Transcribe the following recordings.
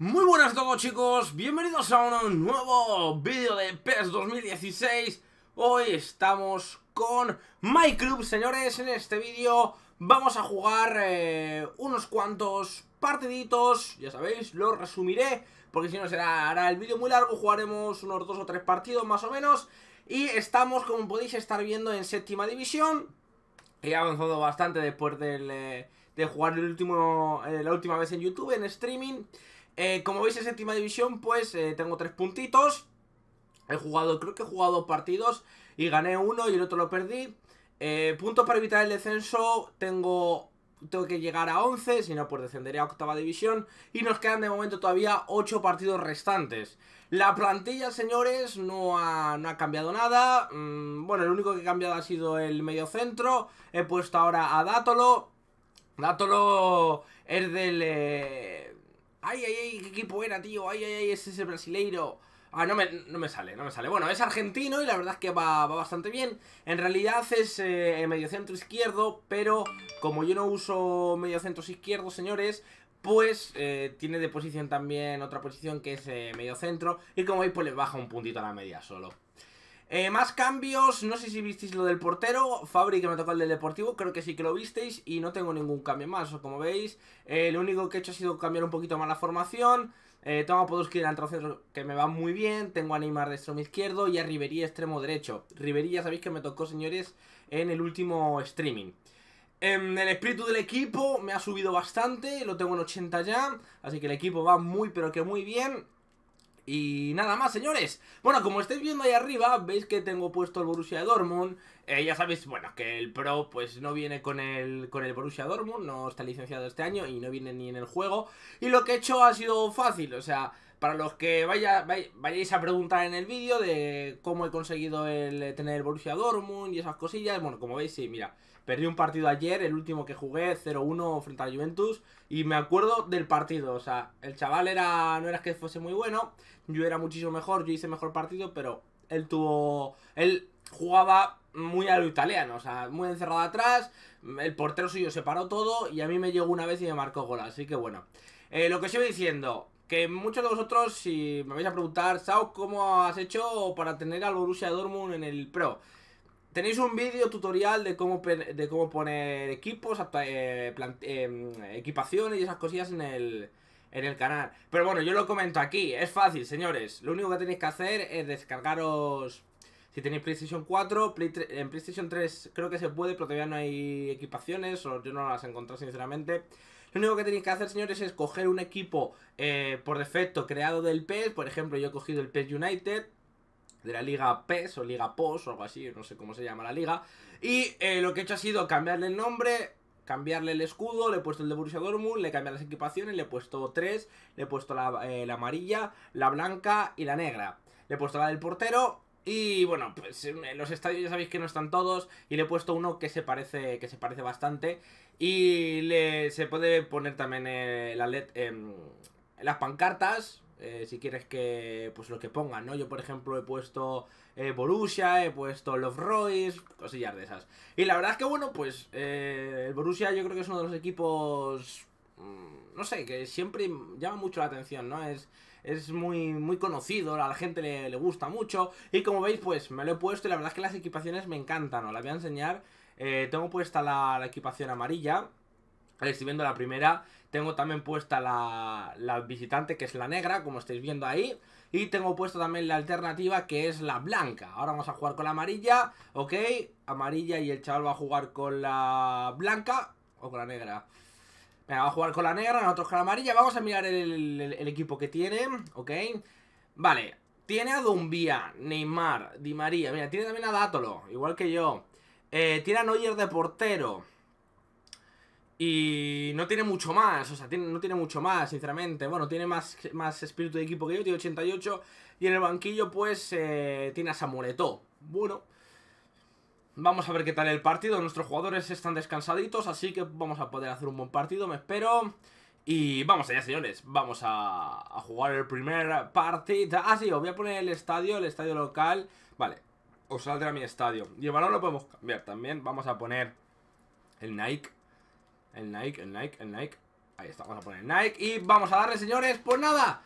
Muy buenas a todos chicos, bienvenidos a un nuevo vídeo de PES 2016 Hoy estamos con My Club, señores, en este vídeo vamos a jugar eh, unos cuantos partiditos. Ya sabéis, lo resumiré, porque si no será hará el vídeo muy largo. Jugaremos unos dos o tres partidos más o menos. Y estamos, como podéis estar viendo, en séptima división. He avanzado bastante después del, eh, de jugar el último, eh, la última vez en YouTube, en streaming eh, como veis en séptima división, pues eh, tengo tres puntitos. He jugado, creo que he jugado dos partidos y gané uno y el otro lo perdí. Eh, puntos para evitar el descenso, tengo, tengo que llegar a 11, si no pues descenderé a octava división. Y nos quedan de momento todavía 8 partidos restantes. La plantilla, señores, no ha, no ha cambiado nada. Mm, bueno, el único que ha cambiado ha sido el medio centro. He puesto ahora a Dátolo. Dátolo es del... Ay, ay, ay, qué equipo era, tío. Ay, ay, ay, ese es el brasileiro. Ah, no me, no me sale, no me sale. Bueno, es argentino y la verdad es que va, bastante bien. En realidad es eh, mediocentro izquierdo, pero como yo no uso mediocentros izquierdos, señores, pues eh, tiene de posición también otra posición que es eh, mediocentro. Y como veis, pues le baja un puntito a la media solo. Eh, más cambios, no sé si visteis lo del portero, Fabri que me tocó el del Deportivo, creo que sí que lo visteis y no tengo ningún cambio más, como veis, eh, lo único que he hecho ha sido cambiar un poquito más la formación, eh, tengo a Podolski delantero centro que me va muy bien, tengo a Neymar de extremo izquierdo y a Riverí extremo derecho, Riverí ya sabéis que me tocó señores en el último streaming. Em, el espíritu del equipo me ha subido bastante, lo tengo en 80 ya, así que el equipo va muy pero que muy bien y nada más, señores. Bueno, como estáis viendo ahí arriba, veis que tengo puesto el Borussia Dortmund. Eh, ya sabéis, bueno, que el Pro pues no viene con el, con el Borussia Dortmund, no está licenciado este año y no viene ni en el juego. Y lo que he hecho ha sido fácil, o sea, para los que vaya, vayáis a preguntar en el vídeo de cómo he conseguido el tener el Borussia Dortmund y esas cosillas, bueno, como veis, sí, mira, Perdí un partido ayer, el último que jugué, 0-1 frente a Juventus. Y me acuerdo del partido. O sea, el chaval era no era que fuese muy bueno. Yo era muchísimo mejor, yo hice mejor partido, pero él tuvo... Él jugaba muy a lo italiano, o sea, muy encerrado atrás. El portero suyo se paró todo y a mí me llegó una vez y me marcó gol. Así que bueno. Eh, lo que os iba diciendo, que muchos de vosotros, si me vais a preguntar, Sao, ¿cómo has hecho para tener al Borussia Dortmund en el Pro? Tenéis un vídeo tutorial de cómo, de cómo poner equipos, eh, em, equipaciones y esas cosillas en el, en el canal. Pero bueno, yo lo comento aquí. Es fácil, señores. Lo único que tenéis que hacer es descargaros... Si tenéis PlayStation 4, en PlayStation 3 creo que se puede, pero todavía no hay equipaciones, o yo no las he encontrado sinceramente. Lo único que tenéis que hacer, señores, es coger un equipo eh, por defecto creado del PES. Por ejemplo, yo he cogido el PES United de la liga PES o liga POS o algo así, no sé cómo se llama la liga. Y eh, lo que he hecho ha sido cambiarle el nombre, cambiarle el escudo, le he puesto el de Borussia Dortmund, le he cambiado las equipaciones, le he puesto tres, le he puesto eh, la, amarilla, la blanca y la negra. Le he puesto la del portero y bueno, pues los estadios ya sabéis que no están todos y le he puesto uno que se parece que se parece bastante y le, se puede poner también eh, em, las pancartas, eh, si quieres que, pues lo que pongan, ¿no? Yo, por ejemplo, he puesto eh, Borussia, he puesto Love Royce, cosillas de esas. Y la verdad es que, bueno, pues eh, el Borussia yo creo que es uno de los equipos, mm, no sé, que siempre llama mucho la atención, ¿no? Es, es muy, muy conocido, a la gente le, gusta mucho. Y como veis, pues me lo he puesto y la verdad es que las equipaciones me encantan, os las voy a enseñar. tengo puesta la equipación amarilla, estoy viendo la primera tengo también puesta la, la visitante, que es la negra, como estáis viendo ahí. Y tengo puesta también la alternativa, que es la blanca. Ahora vamos a jugar con la amarilla, ok. Amarilla y el chaval va a jugar con la blanca o con la negra. Venga, va a jugar con la negra, nosotros con la amarilla. Vamos a mirar el, equipo que tiene, ok. Vale, tiene a Dumbia, Neymar, Di María. Mira, tiene también a Dátolo, igual que yo. Eh, tiene a Neuer de portero. Y no tiene mucho más, o sea, no tiene mucho más, sinceramente. Bueno, tiene más, más espíritu de equipo que yo, tiene 88. Y en el banquillo, pues, eh, tiene a Samureto. Bueno, vamos a ver qué tal el partido. Nuestros jugadores están descansaditos, así que vamos a poder hacer un buen partido, me espero. Y vamos allá, señores. Vamos a, a jugar el primer partido. Ah, sí, os voy a poner el estadio, el estadio local. Vale, os saldrá mi estadio. Y el balón lo podemos cambiar también. Vamos a poner el Nike. El Nike, el Nike, el Nike. Ahí está, vamos a poner Nike Y vamos a darle, señores, pues nada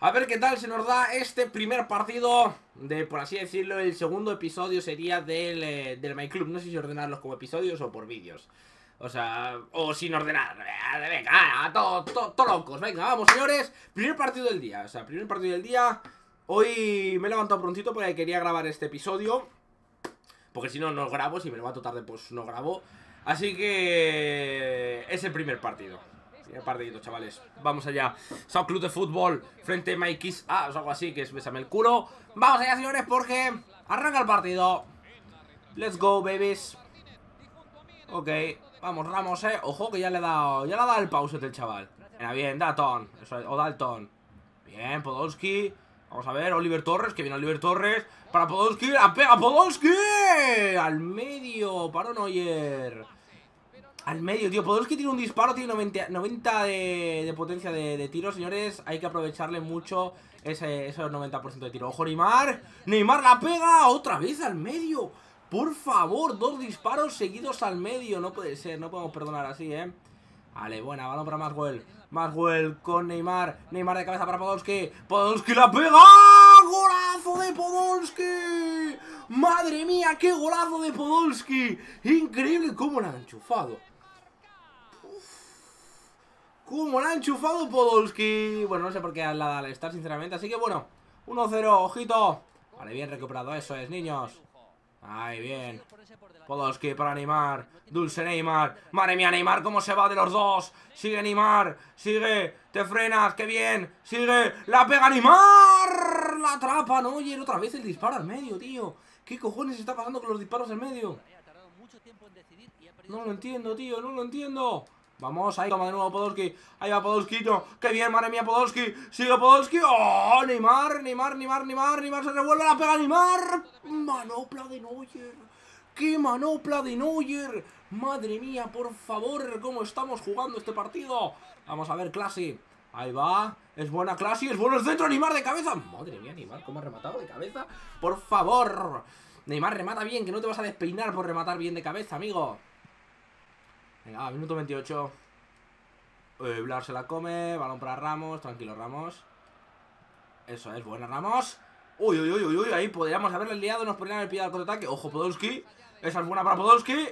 A ver qué tal se nos da este primer partido De, por así decirlo, el segundo episodio sería del, eh, del My Club. No sé si ordenarlos como episodios o por vídeos. O sea, o sin ordenar. Venga, todo to, locos. Venga, vamos, señores. Primer partido del día. O sea, primer partido del día. Hoy me he levantado prontito porque quería grabar este episodio Porque si no, no grabo. Si me levanto tarde, pues no grabo Así que... Es el primer partido Primer partidito, chavales Vamos allá Sao Club de Fútbol Frente a Mikey's Ah, o algo así, que es Bésame el culo Vamos allá, señores, porque Arranca el partido Let's go, babies Ok Vamos, Ramos, eh. Ojo que ya le ha dado. Ya le ha dado el pause del chaval. Venga, bien, Dalton. Eso, o Dalton. Bien, Podolski. Vamos a ver, Oliver Torres, que viene Oliver Torres. Para Podolski, la pega Podolski. Al medio, para Neuer. Al medio, tío. Podolski tiene un disparo, tiene 90, de, potencia de, tiro, señores. Hay que aprovecharle mucho ese, ese 90% de tiro. Ojo, Neymar. Neymar la pega otra vez al medio. Por favor, dos disparos seguidos al medio. No puede ser, no podemos perdonar así, ¿eh? Vale, buena, balón para Maxwell. Maxwell con Neymar. Neymar de cabeza para Podolski. Podolski la pega. ¡Golazo de Podolski! ¡Madre mía, qué golazo de Podolski! Increíble cómo la han enchufado. ¿Cómo la ha enchufado Podolski? Bueno, no sé por qué la da al estar, sinceramente. Así que bueno, 1-0, ojito. Vale, bien recuperado, eso es, niños. Ay, bien. Podolski para Neymar. Dulce Neymar. Madre mía, Neymar, cómo se va de los dos. Sigue Neymar. Sigue. Te frenas. Qué bien. Sigue. La pega Neymar. La atrapa. No, oye, otra vez el disparo al medio, tío. ¿Qué cojones está pasando con los disparos al medio? No lo entiendo, tío. No lo entiendo. Vamos, ahí toma de nuevo Podolski. Ahí va Podolski, no, qué bien, madre mía Podolski. Sigue Podolski, oh, Neymar, Neymar, Neymar, Neymar Neymar. Se revuelve, la pega Neymar. Manopla de Neuer. ¡Qué manopla de Neuer! Madre mía, por favor, cómo estamos jugando este partido Vamos a ver, Classy Ahí va, es buena Classy, es bueno el centro, Neymar de cabeza. Madre mía, Neymar, cómo ha rematado de cabeza. Por favor. Neymar, remata bien, que no te vas a despeinar por rematar bien de cabeza, amigo Venga, minuto 28. Eh, Blar se la come. Balón para Ramos. Tranquilo, Ramos. Eso es, buena Ramos. Uy, uy, uy, uy. Ahí podríamos haberle liado. Nos podrían haber pillado el contraataque. Ojo, Podolski. Esa es buena para Podolski.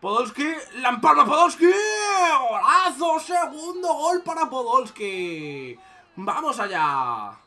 Podolski. Lampardo Podolski. Golazo. Segundo gol para Podolski. Vamos allá.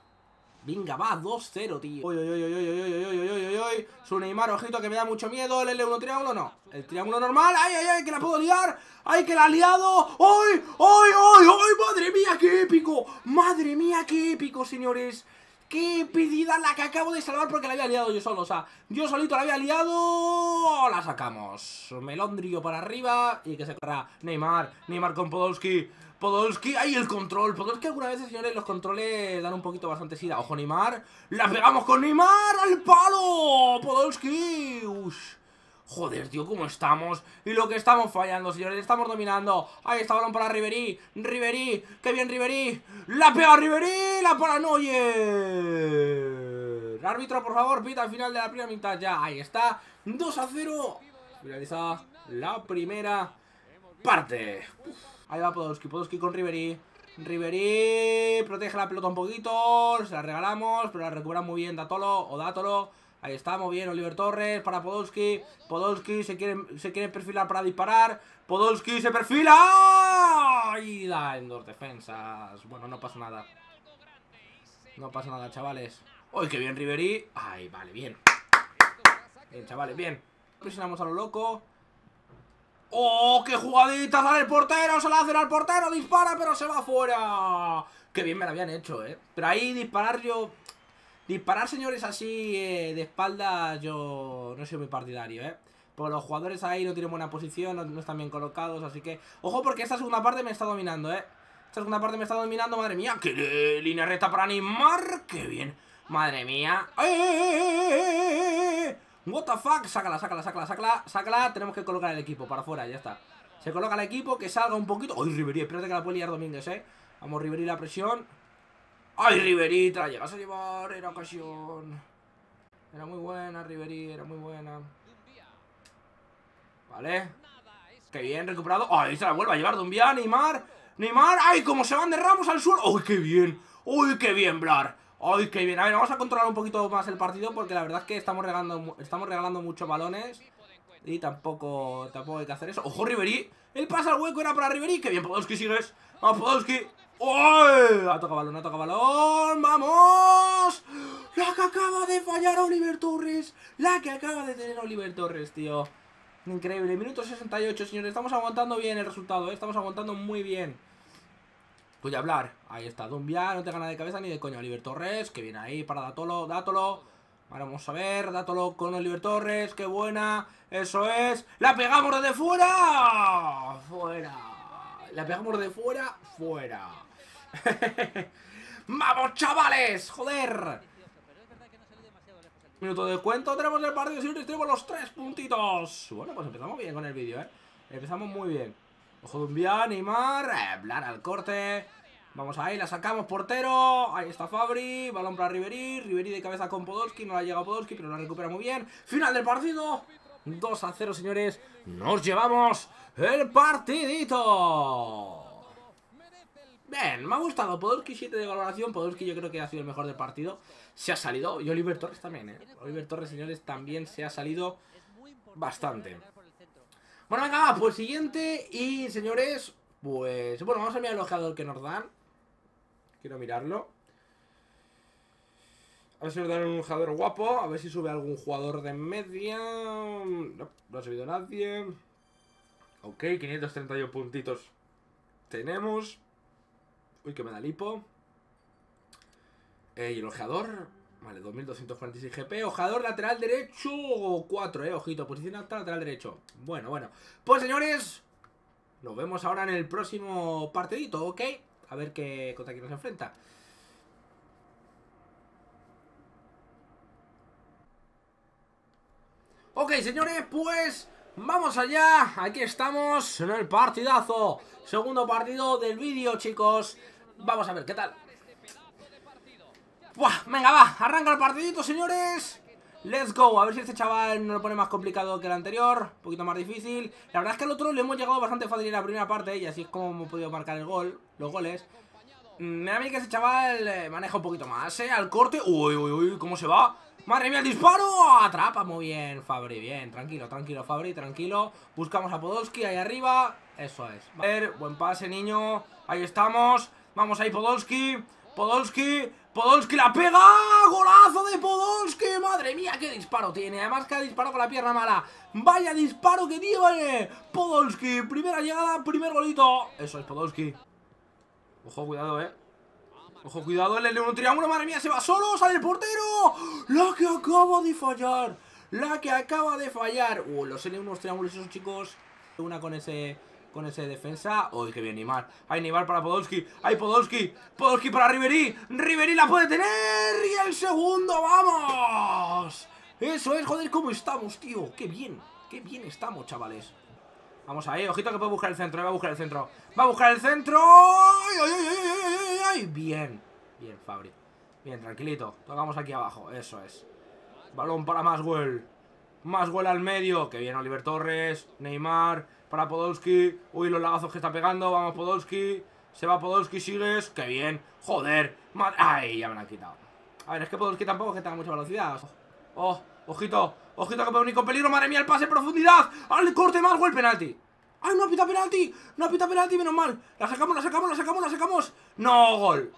Venga, va, 2-0, tío. Uy, uy, uy, uy, uy, uy, uy, uy, uy, uy. Su Neymar, ojito, que me da mucho miedo. El L1 triángulo, no. El triángulo normal. ¡Ay, ay, ay! Que la puedo liar. ¡Ay, que la ha liado! ¡Ay, ay, ay, ay! ¡Madre mía, qué épico! ¡Madre mía, qué épico, señores! ¡Qué pedida la que acabo de salvar porque la había liado yo solo! O sea, yo solito la había liado... La sacamos. Melondrio para arriba y que se corra Neymar. Neymar con Podolski. Podolski, ahí el control. Podolski algunas veces, señores, los controles dan un poquito bastante sida. Ojo, Neymar. La pegamos con Neymar al palo. Podolski. Ush. Joder, tío, cómo estamos Y lo que estamos fallando, señores Estamos dominando Ahí está balón para Riverí Riverí, qué bien Riverí La pega Riverí, la paranoia Árbitro, por favor, pita al final de la primera mitad Ya, ahí está 2 a 0 Finaliza la primera parte Ahí va Podolski, Podolski con Riverí Riverí Protege la pelota un poquito Se la regalamos, pero la recupera muy bien Datolo o Datolo. Ahí está, muy bien Oliver Torres para Podolski Podolski se quiere, se quiere perfilar para disparar. Podolski se perfila. Y da en dos defensas. Bueno, no pasa nada. No pasa nada, chavales. ¡Uy, qué bien Riverí! ¡Ay, vale, bien! Bien, chavales, bien. Presionamos a lo loco ¡Oh, qué jugadita! ¡Sale el portero! ¡Se la hacen al portero! ¡Dispara, pero se va fuera! ¡Qué bien me la habían hecho, eh! Pero ahí disparar yo... Disparar, señores, así eh, de espalda yo no soy muy partidario, ¿eh? Porque los jugadores ahí no tienen buena posición, no, están bien colocados, así que... Ojo, porque esta segunda parte me está dominando, ¿eh? Esta segunda parte me está dominando, madre mía. ¡Qué línea recta para animar! ¡Qué bien! Madre mía. ¡Eh, What the fuck? Sácala, sácala, sácala, sácala, sácala. Tenemos que colocar el equipo para afuera, ya está. Se coloca el equipo, que salga un poquito. ¡Ay, Riverí! Espérate que la puede liar Domínguez, ¿eh? Vamos, Riverí, la presión. ¡Ay, Riverí! Te la llegas a llevar, era ocasión. Era muy buena, Riverí, era muy buena. Vale. Qué bien, recuperado. ¡Ay, se la vuelve a llevar Dumbiá, Neymar! Neymar, ¡ay! Como se van de Ramos al suelo. ¡Uy, qué bien! ¡Uy, qué bien, Blar! ¡Uy, qué bien! A ver, vamos a controlar un poquito más el partido porque la verdad es que estamos regalando, estamos regalando muchos balones. Y tampoco, tampoco hay que hacer eso. ¡Ojo, Ribery! El pasa al hueco era para Ribery. ¡Qué bien, Podolski sigues! ¡Vamos, Podolski! ¡Uy! Ha tocado balón, ha tocado balón. ¡Vamos! La que acaba de fallar Oliver Torres. La que acaba de tener Oliver Torres, tío. Increíble. Minuto 68, señores. Estamos aguantando bien el resultado, ¿eh? Estamos aguantando muy bien. Voy a hablar. Ahí está, Dumbia. No te gana de cabeza ni de coño. Oliver Torres, que viene ahí para Datolo. Dátolo. Ahora vamos a ver. Dátolo con Oliver Torres. Qué buena. Eso es. ¡La pegamos desde fuera! Fuera. La pegamos de fuera. Fuera. ¡Vamos, chavales! ¡Joder! Minuto de cuento, tenemos el partido, señores, tenemos los tres puntitos. Bueno, pues empezamos bien con el vídeo, ¿eh? Empezamos muy bien. Vía, Neymar, eh, al corte. Vamos ahí, la sacamos, portero. Ahí está Fabri, balón para Riverí. Riverí de cabeza con Podolski, no la llega Podolski, pero la recupera muy bien. Final del partido. 2 a 0, señores. Nos llevamos el partidito. Bien, me ha gustado. Podolski 7 de valoración. Podolski yo creo que ha sido el mejor del partido. Se ha salido. Y Oliver Torres también, ¿eh? Oliver Torres, señores, también se ha salido bastante. Bueno, venga, pues siguiente. Y, señores, pues... Bueno, vamos a mirar el ojeador que nos dan. Quiero mirarlo. A ver si nos dan un jugador guapo. A ver si sube algún jugador de media. No, no ha subido nadie. Ok, 531 puntitos tenemos. Uy, que me da lipo. Eh, y el ojeador. Vale, 2246 GP. Ojeador lateral derecho 4, eh. Ojito, posición alta lateral derecho. Bueno, bueno. Pues señores, nos vemos ahora en el próximo partidito, ¿ok? A ver qué contra quién nos enfrenta. Ok, señores, pues vamos allá. Aquí estamos en el partidazo. Segundo partido del vídeo, chicos. Vamos a ver qué tal. Buah, venga, va, arranca el partidito, señores. Let's go, a ver si este chaval no lo pone más complicado que el anterior Un poquito más difícil La verdad es que al otro le hemos llegado bastante fácil en la primera parte Y así es como hemos podido marcar el gol Los goles mm, Me da a mí que ese chaval eh, maneja un poquito más, ¿eh? Al corte Uy, uy, uy, ¿cómo se va? ¡Madre mía, el disparo! Atrapa muy bien, Fabri, bien Tranquilo, tranquilo, Fabri, tranquilo Buscamos a Podolski ahí arriba Eso es A ver, buen pase, niño Ahí estamos Vamos ahí, Podolski Podolski Podolski la pega Golazo de Podolski Madre mía, qué disparo tiene Además que ha disparado con la pierna mala. Vaya disparo que tiene Podolski, primera llegada, primer golito. Eso es Podolski Ojo, cuidado, eh. Ojo, cuidado, el L1 triángulo, madre mía, se va solo, sale el portero. La que acaba de fallar La que acaba de fallar. Uh, los L1 triángulos esos chicos Una con ese con ese defensa. ¡Uy, qué bien Neymar! ¡Hay Neymar para Podolski! ¡Hay Podolski! ¡Podolski para Riverí! ¡Riverí la puede tener! ¡Y el segundo! ¡Vamos! Eso es, joder, cómo estamos, tío. ¡Qué bien! ¡Qué bien estamos, chavales! Vamos ahí, ojito que puede buscar el centro, va a buscar el centro. ¡Va a buscar el centro! ¡Ay, ay, ay, ay, ay! Bien, bien, Fabri. Bien, tranquilito. Tocamos aquí abajo, eso es. Balón para Maswell. Maswell al medio. Que bien, Oliver Torres, Neymar para Podolski. Uy, los lagazos que está pegando. Vamos, Podolski. Se va Podolski, sigues. ¡Qué bien! ¡Joder! ¡Ay! Ya me lo han quitado. A ver, es que Podolski tampoco es que tenga mucha velocidad. ¡Oh! ¡Ojito! ¡Ojito que puede venir con peligro! ¡Madre mía, el pase en profundidad! ¡Al corte más! ¡O el penalti! ¡Ay, no ha pitado penalti! ¡No ha pitado penalti! ¡Menos mal! ¡La sacamos, la sacamos, la sacamos, la sacamos! ¡No! ¡Gol!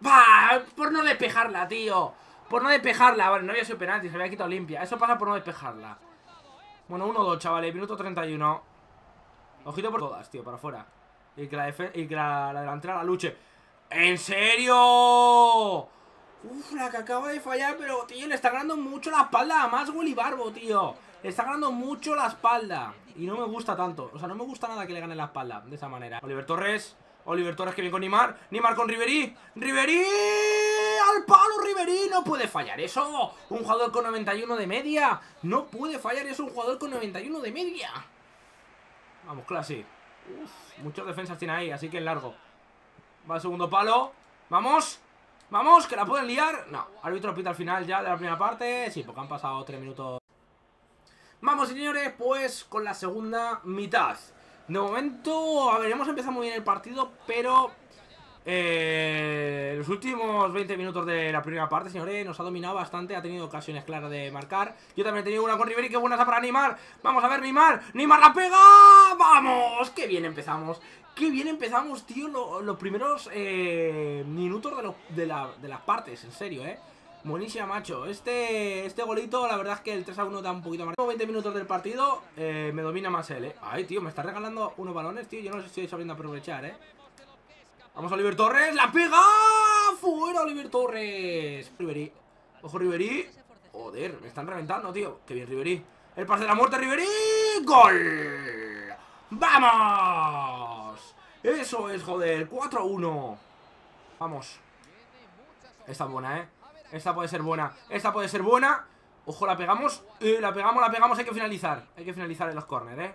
¡Bah! Por no despejarla, tío. Por no despejarla. Vale, no había sido penalti, se había quitado limpia. Eso pasa por no despejarla. Bueno, 1-2, chavales. Minuto 31. Ojito por todas, tío, para afuera. Y que la, y que la, delantera la luche. ¿En serio? Uf, la que acaba de fallar, pero, tío, le está ganando mucho la espalda a más y Barbo, tío. Le está ganando mucho la espalda. Y no me gusta tanto. O sea, no me gusta nada que le gane la espalda de esa manera. Oliver Torres. Oliver Torres que viene con Neymar. Neymar con Riverí. ¡Riverí! ¡Al palo, Riverí! No puede fallar eso. Un jugador con 91 de media. No puede fallar eso un jugador con 91 de media. Vamos, clase. Uf, muchas defensas tiene ahí, así que en largo. Va al segundo palo. ¡Vamos! ¡Vamos! ¿Que la pueden liar? No, árbitro pita al final ya de la primera parte. Sí, porque han pasado tres minutos. Vamos, señores, pues con la segunda mitad. De momento, a ver, hemos empezado muy bien el partido, pero eh, los últimos 20 minutos de la primera parte, señores, nos ha dominado bastante, ha tenido ocasiones claras de marcar. Yo también he tenido una con Riveri, qué buena está para animar. Vamos a ver, Neymar, Neymar la pega, vamos, qué bien empezamos. Qué bien empezamos, tío, los primeros eh, minutos de, las partes, en serio, eh. Buenísima, macho. Este este golito, la verdad es que el 3 a 1 da un poquito más. 20 minutos del partido, eh, me domina más él, eh. Ay, tío, me está regalando unos balones, tío. Yo no sé si estoy sabiendo aprovechar, eh. Vamos a Oliver Torres, ¡la pega! ¡Fuera Oliver Torres! Riverí, ojo Riverí Joder, me están reventando, tío. Qué bien Riverí El pase de la muerte, Riverí ¡Gol! ¡Vamos! Eso es, joder, 4 a 1 Vamos. Esta es buena, ¿eh? Esta puede ser buena. Esta puede ser buena. Ojo, la pegamos. Eh, La pegamos, la pegamos, hay que finalizar. Hay que finalizar en los corners, ¿eh?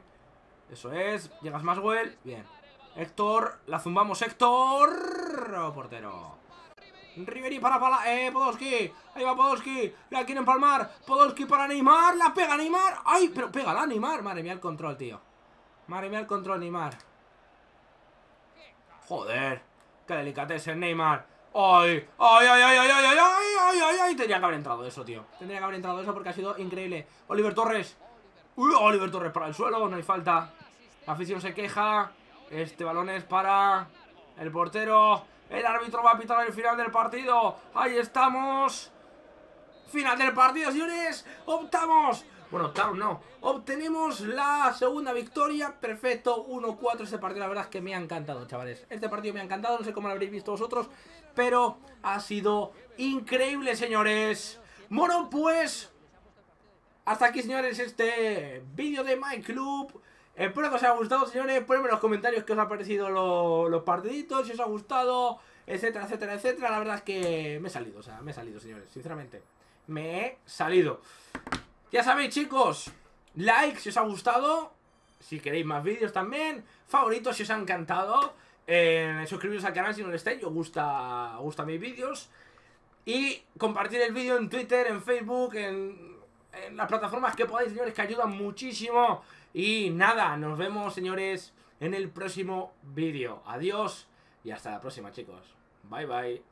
Eso es, llegas Maswell, bien Héctor, la zumbamos Héctor. Portero. Riveri para, para eh, Podolski. Ahí va Podolski, la quieren palmar. Podolski para Neymar, la pega Neymar. Ay, pero pégala Neymar, madre mía el control, tío. Madre mía el control Neymar. Joder Qué delicatese Neymar. Ay, ay, ay, ay, ay, ay, ay, ay, ay, ay, Tendría que haber entrado eso, tío. Tendría que haber entrado eso porque ha sido increíble. Oliver Torres. Uy, Oliver Torres para el suelo, no hay falta. La afición se queja este balón es para el portero. El árbitro va a pitar el final del partido. Ahí estamos. Final del partido, señores. Optamos. Bueno, optamos no. Obtenemos la segunda victoria. Perfecto. 1-4 este partido. La verdad es que me ha encantado, chavales. Este partido me ha encantado. No sé cómo lo habréis visto vosotros. Pero ha sido increíble, señores. Bueno, pues... Hasta aquí, señores, este vídeo de My Club. Espero que os haya gustado, señores. Ponedme en los comentarios qué os ha parecido los partiditos, si os ha gustado, etcétera, etcétera, etcétera. La verdad es que me he salido, o sea, me he salido, señores, sinceramente. Me he salido. Ya sabéis, chicos, like si os ha gustado. Si queréis más vídeos también. Favoritos si os ha encantado. Eh, suscribiros al canal si no lo estáis. Os gusta, gusta mis vídeos. Y compartir el vídeo en Twitter, en Facebook, en, en las plataformas que podáis, señores, que ayudan muchísimo. Y nada, nos vemos señores en el próximo vídeo. Adiós y hasta la próxima chicos. Bye bye.